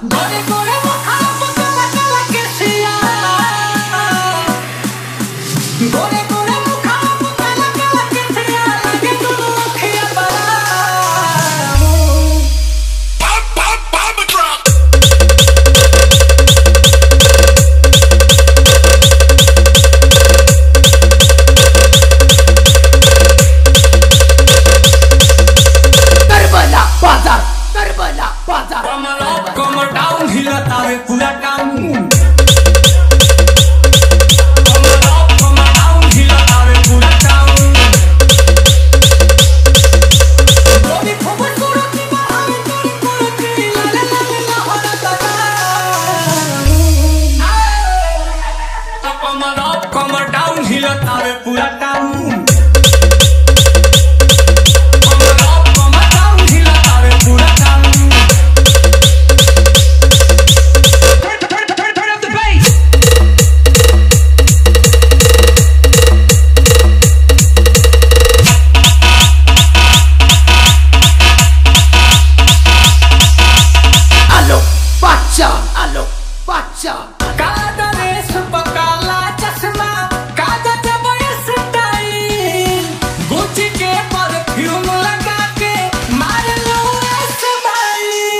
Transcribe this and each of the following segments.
Con el.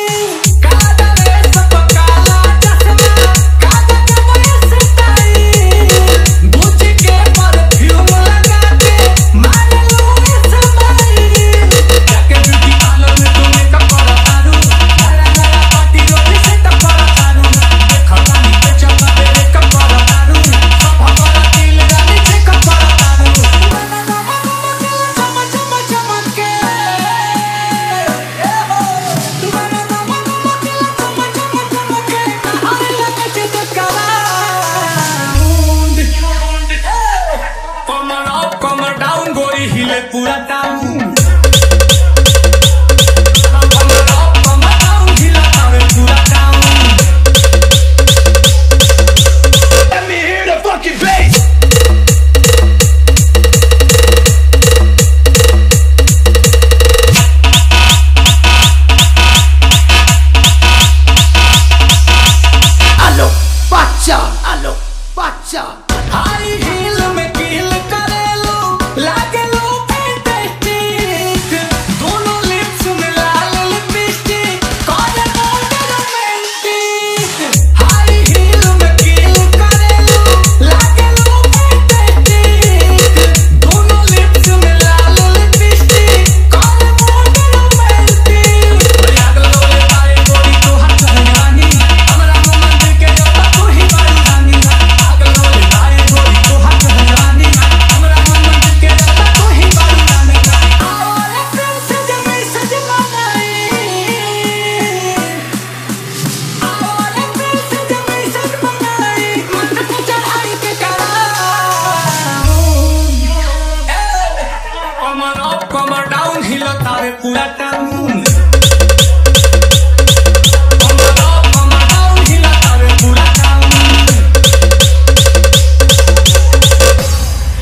you de pura. पर पूरा टांगूँगा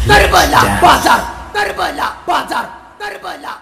Karbala Bazar Karbala Bazar Karbala